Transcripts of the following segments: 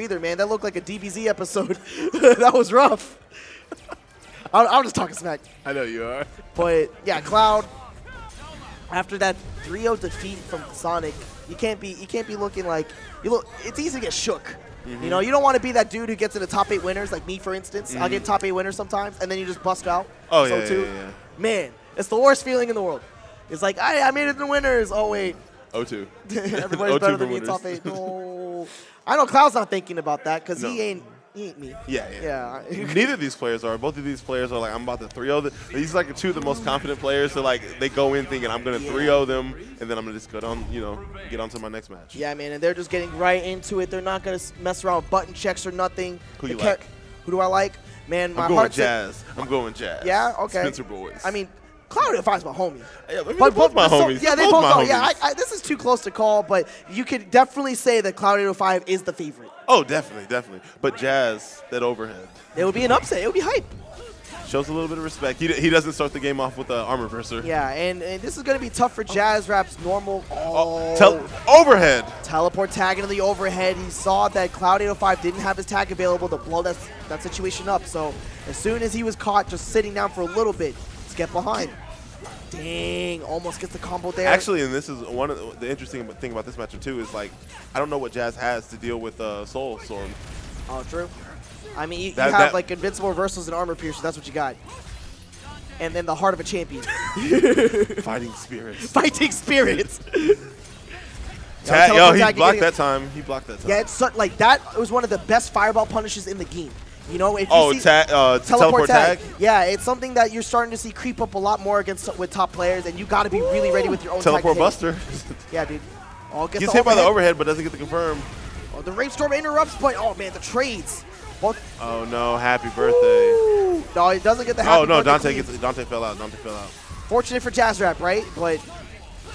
breather, man. That looked like a DBZ episode. that was rough. I'm, I'm just talking smack. I know you are. But yeah, Cloud. After that 3-0 defeat from Sonic, you can't be you can't be looking like you look. It's easy to get shook. You mm-hmm. know, you don't want to be that dude who gets in the top eight winners, like me, for instance. I'll get mm-hmm. top eight winners sometimes, and then you just bust out. Oh, so yeah, too. yeah, yeah. Man, it's the worst feeling in the world. It's like, I, I made it in the winners. Oh, wait. O2. Everybody's O2 better than me winners. top eight. No. I know Cloud's not thinking about that because No. he ain't he ain't me. Yeah, yeah. Yeah. Neither of these players are. Both of these players are like, I'm about to 3-0. th- These are like two of the most confident players. So like, they go in thinking I'm gonna Yeah. 3-0 them, and then I'm gonna just go on, you know, get on to my next match. Yeah, man, and they're just getting right into it. They're not gonna mess around with button checks or nothing. Who you like? Who do I like? Man, my I'm going Jazz. I'm going Jazz. Yeah, okay. Spencer Boys. I mean, Cloud and Five's my homie. yeah, I mean, But they're both my so- homies. yeah, they both. my Are. Yeah, I. I, this is too close to call, but you could definitely say that Cloud 805 is the favorite. oh, definitely, definitely. But Jazz, that overhead It would be an upset. It would be hype. shows a little bit of respect. He, he doesn't start the game off with the armor verser. Yeah, and, and this is going to be tough for Jazz Rap's normal. Oh, Oh, overhead. teleport tag into the overhead. He saw that Cloud 805 didn't have his tag available to blow that, that situation up. So as soon as he was caught just sitting down for a little bit, let's get behind. Dang, almost gets the combo there. Actually, and this is one of the, the interesting thing about this matchup too is like, I don't know what Jazz has to deal with uh, Soul Storm. Oh, true. I mean, you, That- you have that- like invincible reversals and armor piercers. That's what you got. And then the heart of a champion. Fighting spirits. Fighting spirits. Yo, he blocked that time. He blocked that time. Yeah, it's like that was one of the best fireball punishes in the game. You know, if you oh, see, ta- uh, teleport, tag. Yeah, it's something that you're starting to see creep up a lot more against with top players, and you got to be really ready with your own Teleport tag buster. Yeah, dude. Oh, gets, the hit by the overhead. overhead, but doesn't get the confirm. Oh, the Rave Storm interrupts, but oh man, the trades. Both. Oh no! Happy birthday. Ooh. No, it doesn't get the happy Oh no! Dante gets Dante fell out. Dante fell out. Fortunate for Jazz Rap, right? But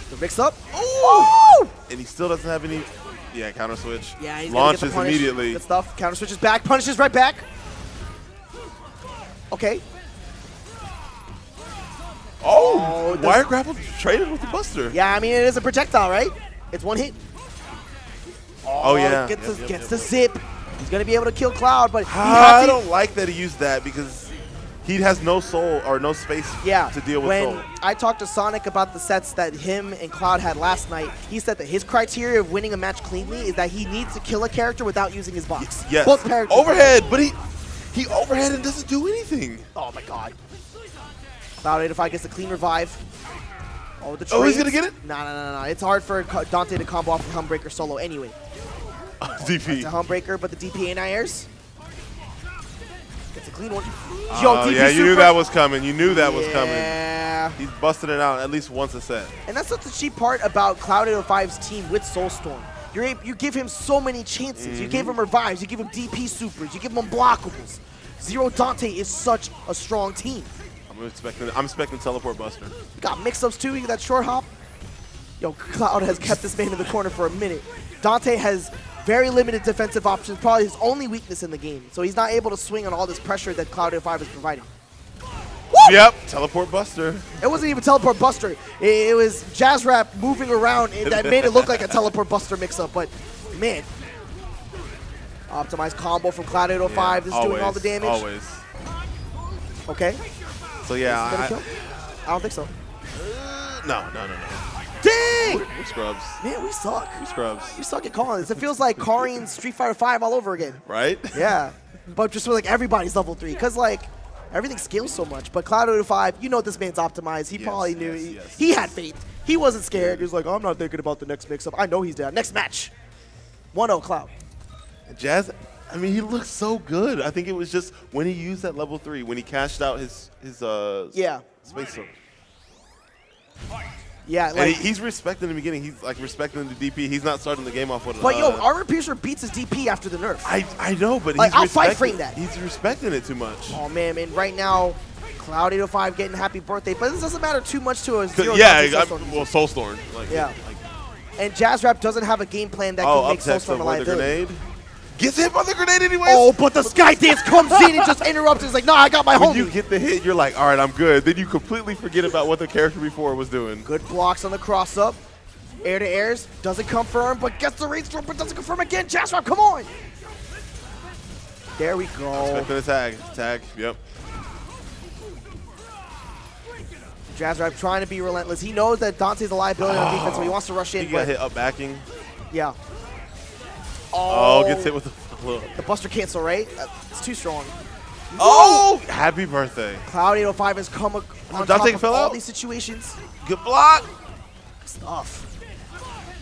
the mix up. Ooh! And he still doesn't have any. Yeah, counter switch. Yeah, he's gonna get the launches immediately. Good stuff. Counter switches back, punishes right back. Okay. Oh, Oh, wire grapple traded with the buster. Yeah, I mean it is a projectile, right? It's one hit. Oh, yeah. Gets, Yep, the, yep, gets yep, the zip. He's gonna be able to kill Cloud, but he Ah, I don't like that he used that because he has no soul or no space Yeah. to deal with when soul. I talked to Sonic about the sets that him and Cloud had last night, he said that his criteria of winning a match cleanly is that he needs to kill a character without using his box. Yes. Both characters. Overhead, but he he overhead and doesn't do anything. Oh my god. Cloud 805 gets a clean revive. Oh, the Oh, he's gonna get it? No, no, no, no. It's hard for Dante to combo off the Humbreaker solo anyway. DP. It's a Humbreaker, but the DP ain't airs. Gets a clean one. Uh, Yo, Oh, DP yeah, you knew that was coming. You knew that was coming. Yeah. He's busting it out at least once a set. And that's not the cheap part about Cloud 805's team with Soulstorm. You're able, you give him so many chances. You give him mm-hmm. revives. You give him DP supers. You give him unblockables. Zero Dante is such a strong team. I'm expecting. I'm expecting teleport buster. You got mix-ups too. You got that short hop. Yo, Cloud has kept this man in the corner for a minute. Dante has very limited defensive options, probably his only weakness in the game. So he's not able to swing on all this pressure that Cloud 5 is providing. Yep, teleport buster. It wasn't even teleport buster. It, it was Jazz Rap moving around and that made it look like a teleport buster mix-up. But man, optimized combo from Cloud 805. this is doing all the damage. Always. Okay, So yeah, I? I don't think so. Uh, no, no, no, no. Dang! We're scrubs. Man, we suck. We're scrubs. We suck at calling this. It feels like Karin Street Fighter 5 all over again. Right? Yeah, but just with like everybody's level three, cause like everything scales so much. But Cloud 805, you know this man's optimized. He Yes, probably knew. yes, he, yes. he had faith. He wasn't scared. He was like, I'm not thinking about the next mix-up. I know he's down. Next match, 1-0 Cloud. Jazz. I mean, he looks so good. I think it was just when he used that level three, when he cashed out his his uh Yeah, space sword. Yeah. And he, he's respecting the beginning. He's like respecting the DP. He's not starting the game off with. but uh, yo, Armor Piercer beats his DP after the nerf. I I know, but Like, he's I'll fight frame that. He's respecting it too much. oh man, and right now, Cloud 805 getting happy birthday. But this doesn't matter too much to a zero. yeah, I, Soulstorm. well, Soulstorm. Like, Yeah. Like, And Jazz Rap doesn't have a game plan that oh, can make Soulstorm a the liability. grenade. Gets hit by the grenade anyway. Oh, but the Sky Dance comes in and just interrupts. It's like, nah, I got my when you get the hit, you're like, all right, I'm good. Then you completely forget about what the character before was doing. Good blocks on the cross up. Air to airs. Doesn't confirm, but gets the rage storm, but doesn't confirm again. Jazz come on. There we go. Expecting a tag. Tag. Yep. Jazz Rap trying to be relentless. He knows that Dante's a liability on defense, so he wants to rush in. He got hit up backing. yeah. Oh, gets hit with the look. the Buster cancel, right? Uh, It's too strong. Oh, happy birthday. Cloud 805 has come on Dante top of fell all out? these situations. Good block. Stuff.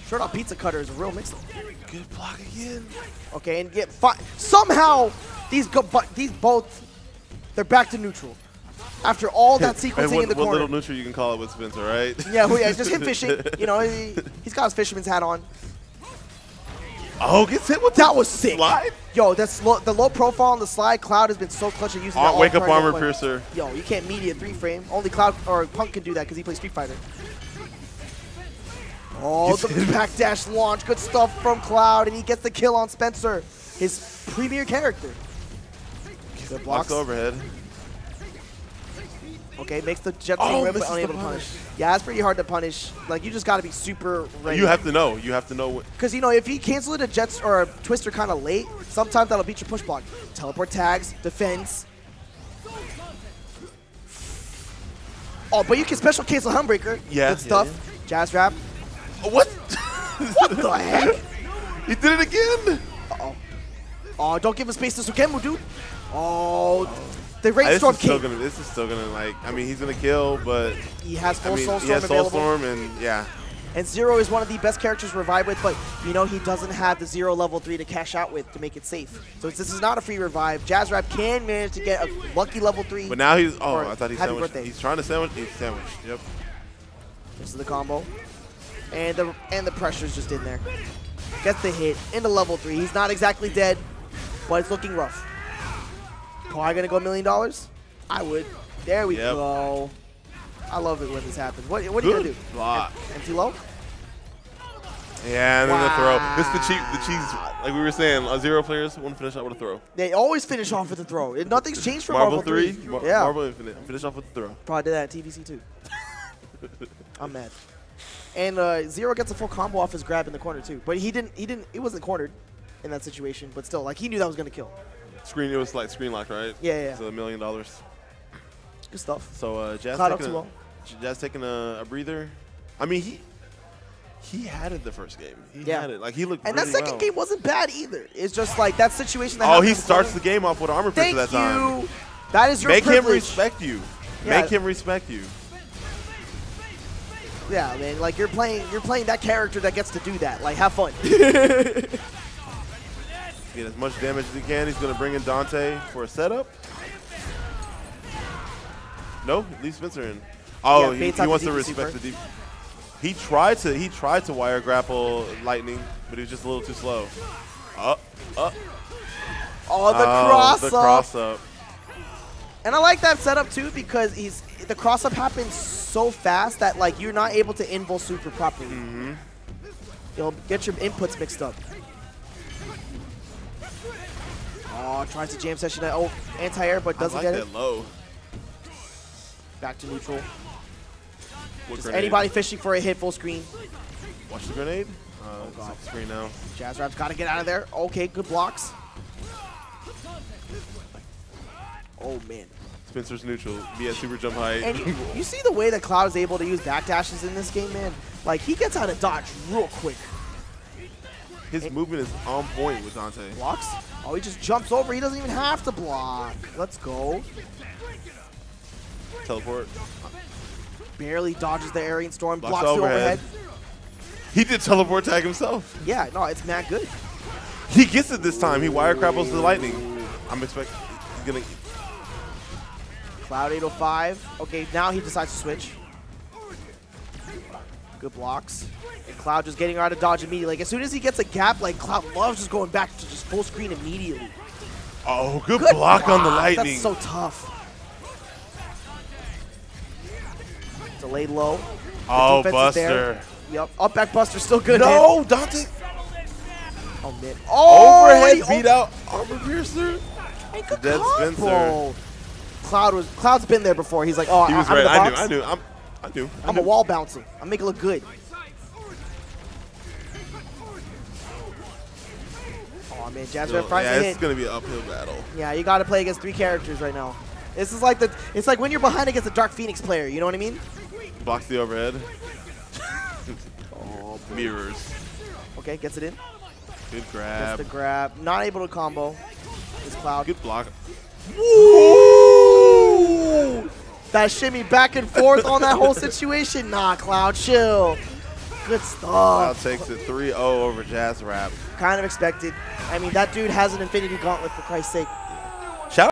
Short out pizza cutter is a real mix-up. Good block again. Okay, and get fi- somehow these go, but these both they're back to neutral after all that sequencing what, in the corner. what little neutral you can call it with Spencer, right? yeah, well, yeah, just him fishing. You know, he, he's got his fisherman's hat on. Oh, gets hit with That was sick. Slide. Yo, that's low, the low profile on the slide. Cloud has been so clutch at using Ar- that wake up armor piercer. Yo, you can't media three frame. Only Cloud or Punk can do that because he plays Street Fighter. Oh, the back dash launch. Good stuff from Cloud, and he gets the kill on Spencer, his premier character. The Blocks blocks. overhead. Okay, makes the jet Oh, rip, but unable to punish. punish. Yeah, that's pretty hard to punish. Like, you just got to be super ready. You have to know. You have to know what. Because, you know, if you cancel it a Jets or a Twister kind of late, sometimes that'll beat your push block. Teleport tags, defense. Oh, but you can special cancel Humbreaker. Yeah, Good stuff. yeah, Jazz Rap. What? What the heck? he did it again. Uh-oh. Oh, don't give him space to Sukemu, dude. Oh, the Rainstorm is still King. gonna. This is still gonna like. I mean, he's gonna kill, but He has I full mean, Soul he has Soul available. Storm, and yeah. And Zero is one of the best characters to revive with, but you know he doesn't have the Zero level 3 to cash out with to make it safe. So this is not a free revive. Jazz Rap can manage to get a lucky level 3. But now he's. Oh, I thought he sandwiched. birthday. He's trying to sandwich. He's sandwiched. Yep. This is the combo. And the and the pressure's just in there. Gets the hit into level 3. He's not exactly dead, but it's looking rough. Probably gonna go a million dollars? I would. There we Yep. go. I love it when this happens. What, what are you gonna do? block. Empty low? Yeah, and then the throw. This is the cheap. The cheese. Like we were saying, uh, zero players want to finish out with a throw. They always finish off with a throw. It- Nothing's changed for Marble, Marvel, three. 3. Mar- yeah. Marble Infinite. Finish off with the throw. Probably did that at TVC too. I'm mad. And uh, Zero gets a full combo off his grab in the corner too. But he didn't. He didn't. He wasn't cornered in that situation. But still, like he knew that was gonna kill. Screen. It was like screen lock, right? Yeah, yeah. So a million dollars. Good stuff. So uh, Jazz Cloud taking, a. Jazz taking a, a breather. I mean, he he had it the first game. He Yeah. had it. Like he looked. And that second well. game wasn't bad either. It's just like that situation. That Oh, he starts the game off with armor Thank that time. you. That is your Make him respect you. Yeah. Make him respect you. Yeah, man. Like you're playing. You're playing that character that gets to do that. Like have fun. Get as much damage as he can. He's gonna bring in Dante for a setup. No, leave Spencer in. Oh, Yeah, he, he wants to respect the deep. He tried to he tried to wire grapple Lightning, but he was just a little too slow. Up, up. oh, the oh, cross the up. cross up. And I like that setup too because he's the cross up happens so fast that like you're not able to invul super properly. Mm-hmm. You'll get your inputs mixed up. Oh, tries to jam session. that Oh, anti-air, but doesn't like get it. low. Back to neutral. Anybody fishing for a hit full screen. Watch the grenade. Uh, Oh, God. screen now. Jazz Rap's got to get out of there. Okay, good blocks. Oh, man. Spencer's neutral. Be super jump height. And you, you see the way that Cloud is able to use backdashes in this game, man? Like, he gets out of dodge real quick. His movement is on point with Dante. Blocks? Oh, he just jumps over. He doesn't even have to block. Let's go. Teleport. Barely dodges the Aryan Storm. Blocks Blocks, the overhead. overhead. He did teleport tag himself. Yeah, no, it's mad good. He gets it this time. He wire grapples the lightning. I'm expecting he's gonna. Cloud 805. Okay, now he decides to switch. Good blocks. And Cloud just getting out of dodge immediately. Like, as soon as he gets a gap, like, Cloud loves just going back to just full screen immediately. Oh, good, Good block on the lightning. That's so tough. Delayed low. oh, is there. Buster. Yep. Up back Buster, still good. hit. Dante. Oh, man. Oh, Overhead he- beat out armor piercer. Hey, good Dead combo. Cloud was Cloud's been there before. He's like, oh, He I, was I'm right. the I knew. I knew. I'm. I knew. I I'm a wall bouncing. I'm making it look good. Oh, man, Jazz Rap finds yeah, it's gonna be an uphill battle. Yeah, you got to play against three characters right now. This is like the. It's like when you're behind against a Dark Phoenix player. You know what I mean? Blocks the overhead. Oh, Mirrors. Okay, gets it in. Good grab. Gets the grab. Not able to combo. This Cloud. Good block. Woo! That shimmy back and forth on that whole situation. Nah, Cloud, chill. Good stuff. Cloud takes it 3-0 over Jazz Rap. Kind of expected. I mean, that dude has an Infinity Gauntlet for Christ's sake.